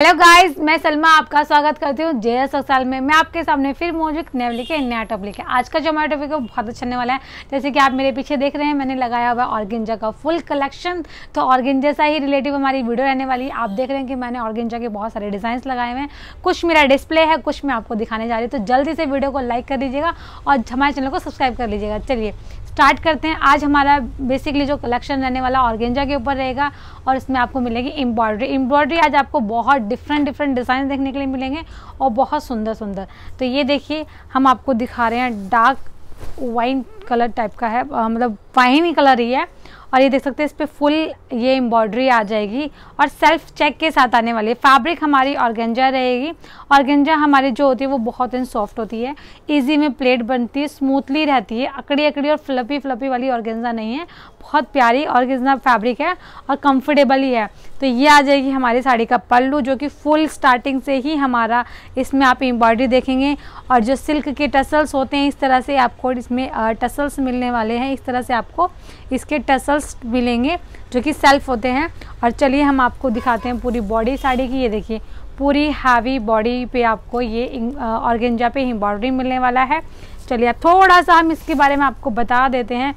Hello guys मैं सलमा आपका स्वागत करती हूँ जे एस साल में। मैं आपके सामने फिर मौजूद नए लेके नया टॉप लेके आज का जो हमारा टॉपिक है बहुत अच्छा वाला है। जैसे कि आप मेरे पीछे देख रहे हैं, मैंने लगाया हुआ है ऑर्गेंजा का फुल कलेक्शन तो ऑर्गेंजा सा ही रिलेटिव हमारी वीडियो रहने वाली आप देख रहे हैं कि मैंने ऑर्गेंजा के बहुत सारे डिज़ाइन लगाए हुए हैं। कुछ मेरा डिस्प्ले है, कुछ मैं आपको दिखाने जा रही हूँ। तो जल्दी से वीडियो को लाइक कर लीजिएगा और हमारे चैनल को सब्सक्राइब कर लीजिएगा। चलिए स्टार्ट करते हैं। आज हमारा बेसिकली जो कलेक्शन रहने वाला ऑर्गेंजा के ऊपर रहेगा और इसमें आपको मिलेगी एम्ब्रॉयडरी एम्ब्रॉयडरी आज आपको बहुत डिफरेंट डिफरेंट डिज़ाइन देखने के लिए मिलेंगे और बहुत सुंदर सुंदर। तो ये देखिए, हम आपको दिखा रहे हैं डार्क वाइन कलर टाइप का है। मतलब वाइन कलर ही है। और ये देख सकते हैं, इस पर फुल ये एम्ब्रॉयडरी आ जाएगी और सेल्फ चेक के साथ आने वाली है। फैब्रिक हमारी ऑर्गेंजा रहेगी। ऑर्गेंजा हमारी जो होती है, वो बहुत इन सॉफ्ट होती है। इजी में प्लेट बनती है स्मूथली रहती है। अकड़ी अकड़ी और फ्लपी फ्लपी वाली ऑर्गेंजा नहीं है। बहुत प्यारी ऑर्गेंजा फैब्रिक है और कंफर्टेबल ही है। तो ये आ जाएगी हमारी साड़ी का पल्लू, जो कि फुल स्टार्टिंग से ही हमारा इसमें आप एम्ब्रॉयडरी देखेंगे। और जो सिल्क के टसल्स होते हैं, इस तरह से आपको इसमें टसल्स मिलने वाले हैं। इस तरह से आपको इसके टसल्स मिलेंगे जो कि सेल्फ होते हैं। और चलिए हम आपको दिखाते हैं पूरी बॉडी साड़ी की। ये देखिए, पूरी हैवी बॉडी पे आपको ये ऑर्गेंजा पे एम्ब्रॉयडरी मिलने वाला है। चलिए थोड़ा सा हम इसके बारे में आपको बता देते हैं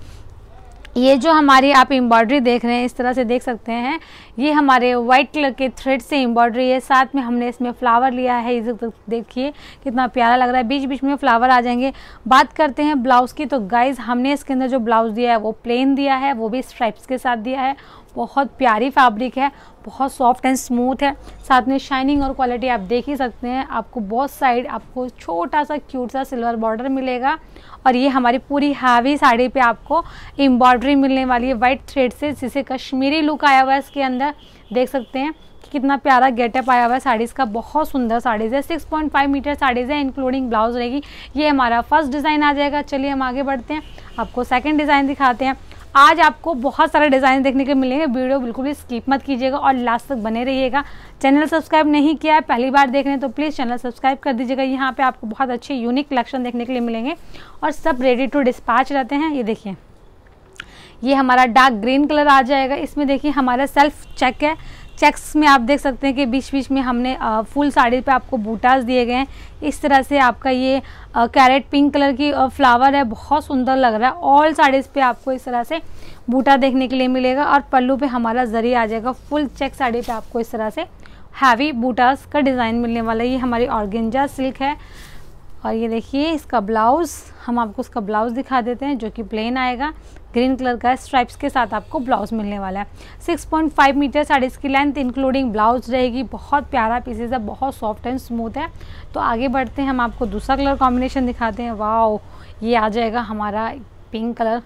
ये जो हमारी आप एम्ब्रॉयडरी देख रहे हैं, इस तरह से देख सकते हैं। ये हमारे व्हाइट कलर के थ्रेड से एम्ब्रॉयडरी है। साथ में हमने इसमें फ्लावर लिया है। इस देखिए, कितना प्यारा लग रहा है। बीच बीच में फ्लावर आ जाएँगे। बात करते हैं ब्लाउज़ की। तो गाइज़ हमने इसके अंदर जो ब्लाउज़ दिया है, वो प्लेन दिया है, वो भी स्ट्राइप्स के साथ दिया है। बहुत प्यारी फैब्रिक है, बहुत सॉफ्ट एंड स्मूथ है। साथ में शाइनिंग और क्वालिटी आप देख ही सकते हैं। आपको बहुत साइड आपको छोटा सा क्यूट सा सिल्वर बॉर्डर मिलेगा। और ये हमारी पूरी हावी साड़ी पे आपको एम्ब्रॉयडरी मिलने वाली है वाइट थ्रेड से, जिसे कश्मीरी लुक आया हुआ है इसके अंदर। देख सकते हैं कि कितना प्यारा गेटअप आया हुआ है साड़ीज़ का। बहुत सुंदर साड़ीज़ है 6.5 मीटर साड़ीज़ है इंक्लूडिंग ब्लाउज रहेगी। ये हमारा फ़र्स्ट डिज़ाइन आ जाएगा। चलिए हम आगे बढ़ते हैं। आपको सेकेंड डिज़ाइन दिखाते हैं। आज आपको बहुत सारे डिज़ाइन देखने के मिलेंगे। वीडियो बिल्कुल भी स्किप मत कीजिएगा और लास्ट तक बने रहिएगा। चैनल सब्सक्राइब नहीं किया है, पहली बार देख रहे हैं तो प्लीज़ चैनल सब्सक्राइब कर दीजिएगा। यहाँ पे आपको बहुत अच्छे, यूनिक कलेक्शन देखने के लिए मिलेंगे और सब रेडी टू डिस्पैच रहते हैं। ये देखिए। ये हमारा डार्क ग्रीन कलर आ जाएगा। इसमें देखिए हमारा सेल्फ चेक है। चेक्स में आप देख सकते हैं कि बीच बीच में हमने फुल साड़ी पे आपको बूटास दिए गए हैं। इस तरह से आपका ये कैरेट पिंक कलर की फ्लावर है, बहुत सुंदर लग रहा है। ऑल साड़ीज़ पे आपको इस तरह से बूटा देखने के लिए मिलेगा और पल्लू पे हमारा ज़रिए आ जाएगा। फुल चेक साड़ी पे आपको इस तरह से हैवी बूटास का डिज़ाइन मिलने वाला है। ये हमारी ऑर्गेंजा सिल्क है। और ये देखिए, इसका ब्लाउज़ हम आपको उसका ब्लाउज़ दिखा देते हैं जो कि प्लेन आएगा। ग्रीन कलर का स्ट्राइप्स के साथ आपको ब्लाउज मिलने वाला है। 6.5 मीटर साड़ी इसकी लेंथ इंक्लूडिंग ब्लाउज रहेगी। बहुत प्यारा पीसेज है, बहुत सॉफ्ट एंड स्मूथ है। तो आगे बढ़ते हैं, हम आपको दूसरा कलर कॉम्बिनेशन दिखाते हैं। वाह ये आ जाएगा हमारा पिंक कलर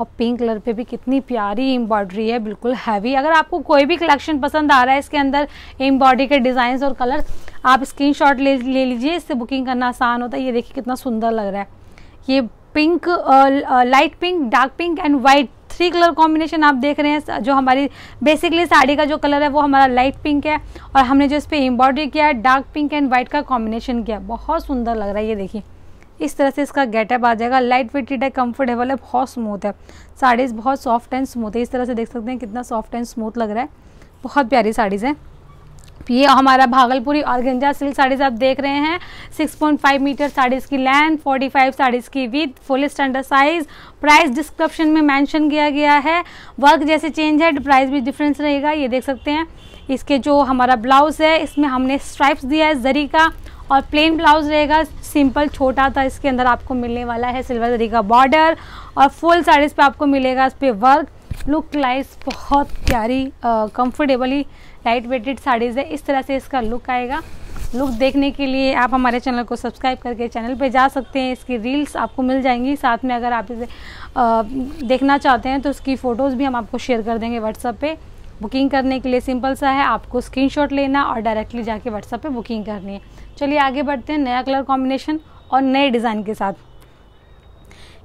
और पिंक कलर पे भी कितनी प्यारी एम्ब्रॉयडरी है, बिल्कुल हैवी अगर आपको कोई भी कलेक्शन पसंद आ रहा है इसके अंदर एम्ब्रॉयडरी के डिज़ाइन और कलर आप स्क्रीनशॉट ले ले लीजिए। इससे बुकिंग करना आसान होता है। ये देखिए कितना सुंदर लग रहा है। ये pink light pink dark pink and white three colour combination आप देख रहे हैं जो हमारी बेसिकली साड़ी का जो कलर है, वो हमारा लाइट पिंक है और हमने जो इस पर एम्ब्रॉयडरी किया है डार्क पिंक एंड वाइट का कॉम्बिनेशन किया बहुत सुंदर लग रहा है ये देखिए। इस तरह से इसका गेटअप आ जाएगा। लाइट वेटेड है कंफर्टेबल है, बहुत स्मूथ है। साड़ीज़ बहुत सॉफ्ट एंड स्मूथ है। इस तरह से देख सकते हैं कितना सॉफ्ट एंड स्मूथ लग रहा है। बहुत प्यारी साड़ीज़ है। ये हमारा भागलपुरी ऑर्गेंजा सिल्क साड़ीज़ आप देख रहे हैं। 6.5 मीटर साड़ीज़ की लेंथ 45 साड़ीज़ की with full standard size price description में मेंशन किया गया है। वर्क जैसे चेंज है प्राइस भी डिफरेंस रहेगा। ये देख सकते हैं। इसके जो हमारा ब्लाउज़ है, इसमें हमने स्ट्राइप्स दिया है जरी का और प्लेन ब्लाउज रहेगा। सिंपल छोटा था, इसके अंदर आपको मिलने वाला है सिल्वर जरी का बॉर्डर और फुल साड़ीज़ पे आपको मिलेगा इस पर वर्क लुक लाइस बहुत प्यारी कंफर्टेबली लाइट वेटेड साड़ीज़ है, इस तरह से इसका लुक आएगा। लुक देखने के लिए आप हमारे चैनल को सब्सक्राइब करके चैनल पे जा सकते हैं। इसकी रील्स आपको मिल जाएँगी। साथ में अगर आप इसे देखना चाहते हैं तो उसकी फ़ोटोज़ भी हम आपको शेयर कर देंगे व्हाट्सअप पे। बुकिंग करने के लिए सिंपल सा है, आपको स्क्रीनशॉट लेना और डायरेक्टली जाके व्हाट्सअप पे बुकिंग करनी है। चलिए आगे बढ़ते हैं, नया कलर कॉम्बिनेशन और नए डिज़ाइन के साथ।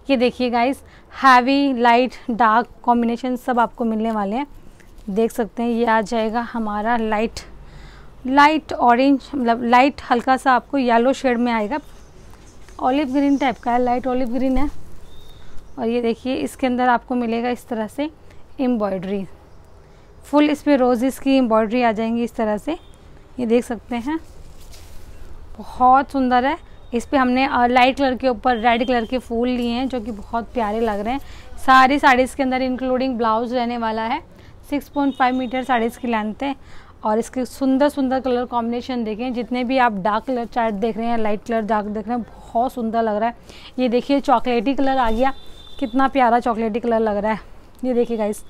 ये देखिए guys heavy light dark combination सब आपको मिलने वाले हैं। देख सकते हैं, ये आ जाएगा हमारा लाइट लाइट ऑरेंज मतलब लाइट हल्का सा आपको येलो शेड में आएगा। ऑलिव ग्रीन टाइप का है लाइट ऑलिव ग्रीन है। और ये देखिए, इसके अंदर आपको मिलेगा इस तरह से एम्ब्रॉयड्री फुल इस पर रोजेस की एम्ब्रॉयड्री आ जाएँगी इस तरह से। ये देख सकते हैं। बहुत सुंदर है। इस पर हमने लाइट कलर के ऊपर रेड कलर के फूल लिए हैं, जो कि बहुत प्यारे लग रहे हैं। सारी साड़ीज़ के अंदर इंक्लूडिंग ब्लाउज रहने वाला है। 6.5 मीटर साड़ीज़ की लेंथ है और इसके सुंदर सुंदर कलर कॉम्बिनेशन देखें, जितने भी आप डार्क कलर चार्ट देख रहे हैं, लाइट कलर डार्क देख रहे हैं, बहुत सुंदर लग रहा है। ये देखिए चॉकलेटी कलर आ गया, कितना प्यारा चॉकलेटी कलर लग रहा है। ये देखिए गाइस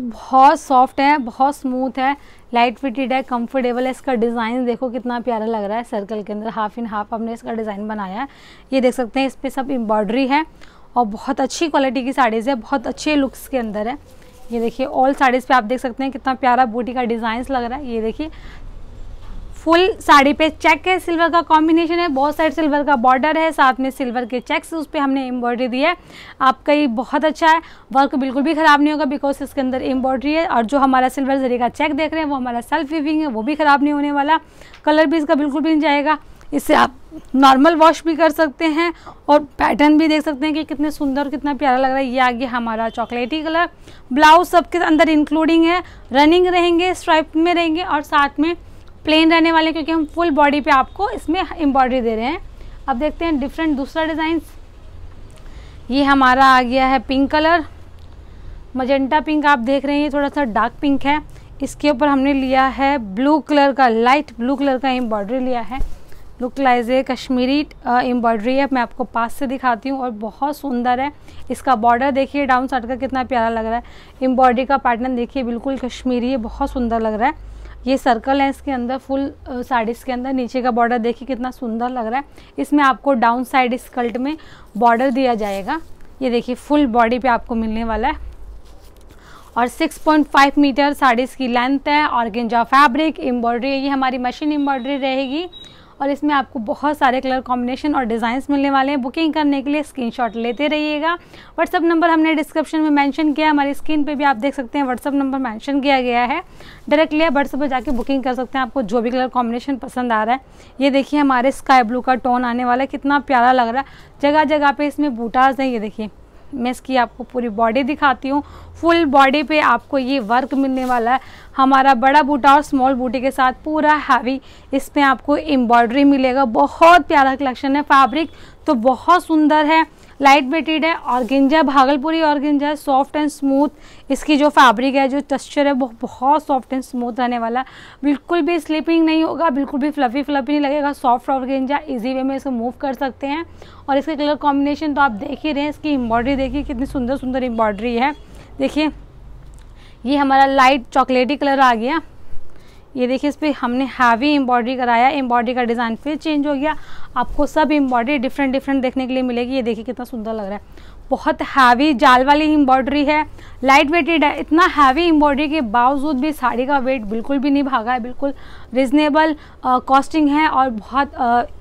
बहुत सॉफ्ट है, बहुत स्मूथ है, लाइट फिटेड है कंफर्टेबल है। इसका डिज़ाइन देखो कितना प्यारा लग रहा है सर्कल के अंदर हाफ़ इन हाफ़ हमने इसका डिज़ाइन बनाया है। ये देख सकते हैं, इस पर सब एम्ब्रॉयडरी है और बहुत अच्छी क्वालिटी की साड़ीज़ है, बहुत अच्छे लुक्स के अंदर है। ये देखिए ऑल साड़ीज़ पे आप देख सकते हैं कितना प्यारा बूटी का डिज़ाइन लग रहा है। ये देखिए फुल साड़ी पे चेक है सिल्वर का कॉम्बिनेशन है, बहुत साइड सिल्वर का बॉर्डर है, साथ में सिल्वर के चेक्स उस पर हमने एम्ब्रॉयडरी दी है। आपका ये बहुत अच्छा है वर्क बिल्कुल भी ख़राब नहीं होगा बिकॉज़ इसके अंदर एम्ब्रॉयडरी है और जो हमारा सिल्वर जरी का चेक देख रहे हैं, वो हमारा सेल्फ वीविंग है, वो भी ख़राब नहीं होने वाला। कलर भी इसका बिल्कुल भी नहीं जाएगा। इससे आप नॉर्मल वॉश भी कर सकते हैं और पैटर्न भी देख सकते हैं कि कितने सुंदर और कितना प्यारा लग रहा है। ये आ गया हमारा चॉकलेटी कलर ब्लाउज सबके अंदर इंक्लूडिंग है। रनिंग रहेंगे स्ट्राइप में रहेंगे और साथ में प्लेन रहने वाले क्योंकि हम फुल बॉडी पे आपको इसमें एम्ब्रॉयडरी दे रहे हैं। अब देखते हैं डिफरेंट दूसरा डिज़ाइन ये हमारा आ गया है पिंक कलर मजेंटा पिंक आप देख रहे हैं थोड़ा सा डार्क पिंक है। इसके ऊपर हमने लिया है ब्लू कलर का लाइट ब्लू कलर का एम्ब्रॉयडरी लिया है। लुक लाइज है, कश्मीरी एम्ब्रॉयडरी है, मैं आपको पास से दिखाती हूँ और बहुत सुंदर है। इसका बॉर्डर देखिए डाउन साइड का कितना प्यारा लग रहा है। एम्ब्रॉयडरी का पैटर्न देखिए, बिल्कुल कश्मीरी है, बहुत सुंदर लग रहा है। ये सर्कल है इसके अंदर फुल साड़ीज़ के अंदर। नीचे का बॉर्डर देखिए, कितना सुंदर लग रहा है। इसमें आपको डाउन साइड स्कल्ट में बॉर्डर दिया जाएगा। ये देखिए फुल बॉडी पे आपको मिलने वाला है। और 6.5 मीटर साड़ीज़ की लेंथ है और गेंजा फैब्रिक एम्ब्रॉयडरी ये हमारी मशीन एम्ब्रॉयडरी रहेगी। और इसमें आपको बहुत सारे कलर कॉम्बिनेशन और डिज़ाइंस मिलने वाले हैं। बुकिंग करने के लिए स्क्रीनशॉट लेते रहिएगा। व्हाट्सअप नंबर हमने डिस्क्रिप्शन में मेंशन किया हमारी स्क्रीन पे भी आप देख सकते हैं व्हाट्सअप नंबर मैंशन किया गया है। डायरेक्टली आप व्हाट्सअप पर जाके बुकिंग कर सकते हैं। आपको जो भी कलर कॉम्बिनेशन पसंद आ रहा है। ये देखिए हमारे स्काई ब्लू का टोन आने वाला है। कितना प्यारा लग रहा है। जगह जगह पे इसमें बूटाज हैं। ये देखिए। मैं इसकी आपको पूरी बॉडी दिखाती हूँ। फुल बॉडी पे आपको ये वर्क मिलने वाला है। हमारा बड़ा बूटा और स्मॉल बूटे के साथ पूरा हैवी इस पर आपको एम्ब्रॉयडरी मिलेगा। बहुत प्यारा कलेक्शन है फैब्रिक तो बहुत सुंदर है। लाइट वेटेड है और गिंजा भागलपुरी और गिंजा सॉफ्ट एंड स्मूथ। इसकी जो फैब्रिक है, जो टेक्सचर है वो बहुत सॉफ्ट एंड स्मूथ रहने वाला है। बिल्कुल भी स्लीपिंग नहीं होगा, बिल्कुल भी फ्लफी फ्लफी नहीं लगेगा। सॉफ्ट और गिंजा इजी वे में इसको मूव कर सकते हैं। और इसके कलर कॉम्बिनेशन तो आप देख ही रहे हैं, इसकी एम्ब्रॉयडरी देखिए, कितनी सुंदर सुंदर एम्ब्रॉयडरी है। देखिए, ये हमारा लाइट चॉकलेटी कलर आ गया। ये देखिए इस पर हमने हैवी एम्ब्रॉयडरी कराया एम्ब्रॉयडरी का डिज़ाइन फिर चेंज हो गया। आपको सब एम्ब्रॉयडरी डिफरेंट डिफरेंट देखने के लिए मिलेगी। ये देखिए कितना सुंदर लग रहा है। बहुत हैवी जाल वाली एम्ब्रॉयडरी है। लाइट वेटेड है। इतना हैवी एम्ब्रॉयडरी के बावजूद भी साड़ी का वेट बिल्कुल भी नहीं भागा है। बिल्कुल रिजनेबल कॉस्टिंग है और बहुत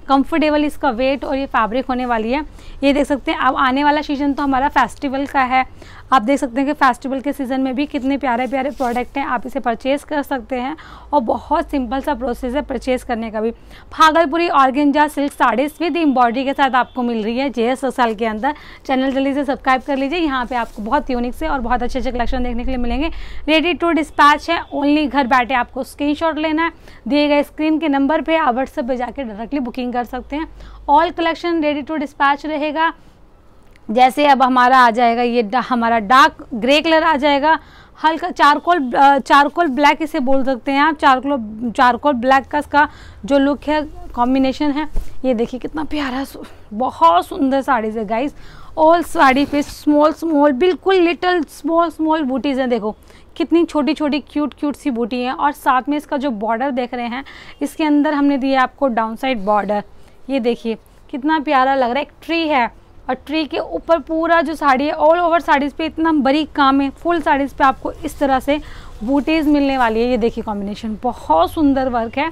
कंफर्टेबल इसका वेट और ये फैब्रिक होने वाली है। ये देख सकते हैं, अब आने वाला सीज़न तो हमारा फेस्टिवल का है। आप देख सकते हैं कि फेस्टिवल के सीज़न में भी कितने प्यारे प्यारे प्रोडक्ट हैं, आप इसे परचेज़ कर सकते हैं और बहुत सिंपल सा प्रोसेस है परचेज़ करने का भी। Bhagalpuri organza silk saris with embroidery के साथ आपको मिल रही है जे साल के अंदर। चैनल जल्दी से सब्सक्राइब कर लीजिए, यहाँ पर आपको बहुत यूनिक से और बहुत अच्छे अच्छे कलेक्शन देखने के लिए मिलेंगे। रेडी टू डिस्पैच है ओनली घर बैठे आपको स्क्रीन लेना है। दिए गए स्क्रीन के नंबर पर आप व्हाट्सएप पर जाकर डायरेक्टली बुकिंग कर सकते हैं। All collection ready to dispatch रहेगा। जैसे अब हमारा आ जाएगा ये डा, हमारा डार्क ग्रे कलर आ जाएगा। हल्का चारकोल चारकोल ब्लैक इसे बोल सकते हैं आप। चारकोल चारकोल ब्लैक का इसका जो लुक है कॉम्बिनेशन है ये देखिए कितना प्यारा बहुत सुंदर साड़ी है गाइस ऑल साड़ी पे स्मॉल स्मॉल बिल्कुल लिटल स्मॉल स्मॉल बूटीज़ हैं, देखो। कितनी छोटी छोटी क्यूट क्यूट सी बूटी हैं और साथ में इसका जो बॉर्डर देख रहे हैं, इसके अंदर हमने दिया आपको डाउन साइड बॉर्डर ये देखिए, कितना प्यारा लग रहा है। एक ट्री है और ट्री के ऊपर पूरा जो साड़ी है ऑल ओवर साड़ीज़ पे इतना बरीक काम है। फुल साड़ीज़ पे आपको इस तरह से बूटीज़ मिलने वाली है। ये देखिए कॉम्बिनेशन बहुत सुंदर वर्क है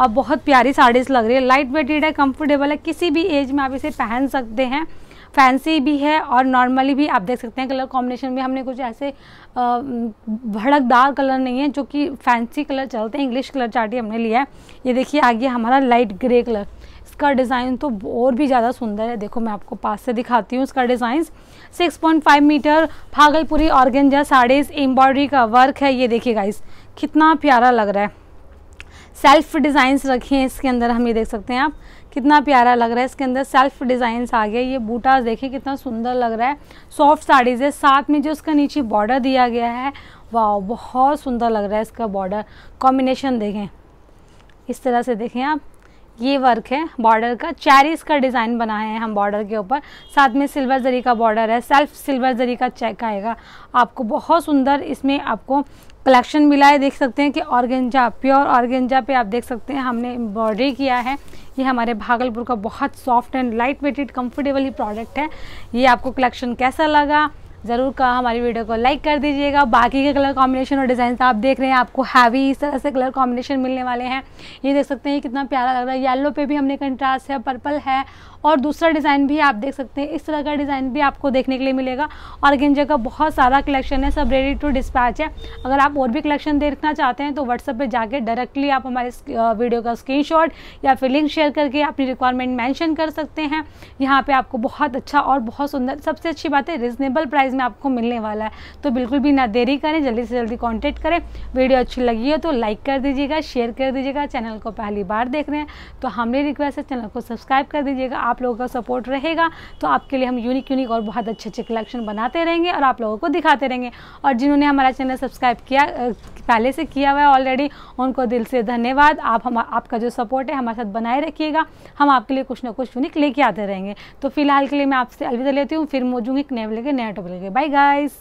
और बहुत प्यारी साड़ीज़ लग रही है। लाइट वेटेड है कंफर्टेबल है, किसी भी एज में आप इसे पहन सकते हैं। फैंसी भी है और नॉर्मली भी आप देख सकते हैं कलर कॉम्बिनेशन भी हमने कुछ ऐसे भड़कदार कलर नहीं है जो कि फैंसी कलर चलते हैं, इंग्लिश कलर चार्टी हमने लिया है। ये देखिए आ गया हमारा लाइट ग्रे कलर। इसका डिज़ाइन तो और भी ज़्यादा सुंदर है। देखो मैं आपको पास से दिखाती हूँ इसका design. 6.5 metre, Bhagalpuri organza saris, embroidery का वर्क है। ये देखिए गाइस कितना प्यारा लग रहा है। सेल्फ डिज़ाइंस रखी हैं इसके अंदर, हम ये देख सकते हैं आप। कितना प्यारा लग रहा है। इसके अंदर सेल्फ डिज़ाइंस आ गया ये बूटा देखिए कितना सुंदर लग रहा है। सॉफ्ट साड़ीज़ है। साथ में जो उसका नीचे बॉर्डर दिया गया है वाह बहुत सुंदर लग रहा है इसका बॉर्डर कॉम्बिनेशन देखें। इस तरह से देखें आप। ये वर्क है बॉर्डर का। चैरिस का डिज़ाइन बनाए हैं हम बॉर्डर के ऊपर। साथ में सिल्वर जरी का बॉर्डर है। सेल्फ सिल्वर जरी का चेक आएगा। आपको बहुत सुंदर इसमें आपको कलेक्शन मिला है। देख सकते हैं कि ऑर्गेंजा प्योर ऑर्गेंजा पे आप देख सकते हैं। हमने एम्ब्रॉयडरी किया है। ये हमारे भागलपुर का बहुत soft and light weighted comfortable he. Product है ये आपको कलेक्शन कैसा लगा? ज़रूर का हमारी वीडियो को लाइक कर दीजिएगा। बाकी के कलर कॉम्बिनेशन और डिज़ाइन आप देख रहे हैं, आपको हैवी इस तरह से कलर कॉम्बिनेशन मिलने वाले हैं। ये देख सकते हैं कितना प्यारा लग रहा है। येलो पे भी हमने कंट्रास्ट है पर्पल है और दूसरा डिज़ाइन भी आप देख सकते हैं। इस तरह का डिज़ाइन भी आपको देखने के लिए मिलेगा। और गेंजे का बहुत सारा कलेक्शन है, सब रेडी टू डिस्पैच है। अगर आप और भी कलेक्शन देखना चाहते हैं तो व्हाट्सएप पर जाकर डायरेक्टली आप हमारे वीडियो का स्क्रीनशॉट या फिर लिंक शेयर करके अपनी रिक्वायरमेंट मैंशन कर सकते हैं। यहाँ पर आपको बहुत अच्छा और बहुत सुंदर, सबसे अच्छी बात है रिजनेबल प्राइस में आपको मिलने वाला है। तो बिल्कुल भी ना देरी करें, जल्दी से जल्दी कॉन्टेक्ट करें। वीडियो अच्छी लगी है तो लाइक कर दीजिएगा शेयर कर दीजिएगा। चैनल को पहली बार देख रहे हैं तो हमारी रिक्वेस्ट है, चैनल को सब्सक्राइब कर दीजिएगा। आप लोगों का सपोर्ट रहेगा। तो आपके लिए हम यूनिक यूनिक और बहुत अच्छे अच्छे कलेक्शन बनाते रहेंगे और आप लोगों को दिखाते रहेंगे। और जिन्होंने हमारा चैनल सब्सक्राइब किया पहले से किया हुआ है ऑलरेडी उनको दिल से धन्यवाद। आप हम, आपका जो सपोर्ट है, हमारे साथ बनाए रखिएगा। हम आपके लिए कुछ ना कुछ यूनिक लेके आते रहेंगे। तो फ़िलहाल के लिए मैं आपसे अलविदा लेती हूँ। फिर मौजूद एक नए लेके नया टॉपिक लेके बाय गाइस